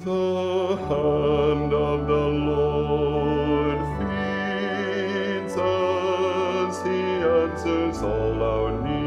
The hand of the Lord feeds us, He answers all our needs.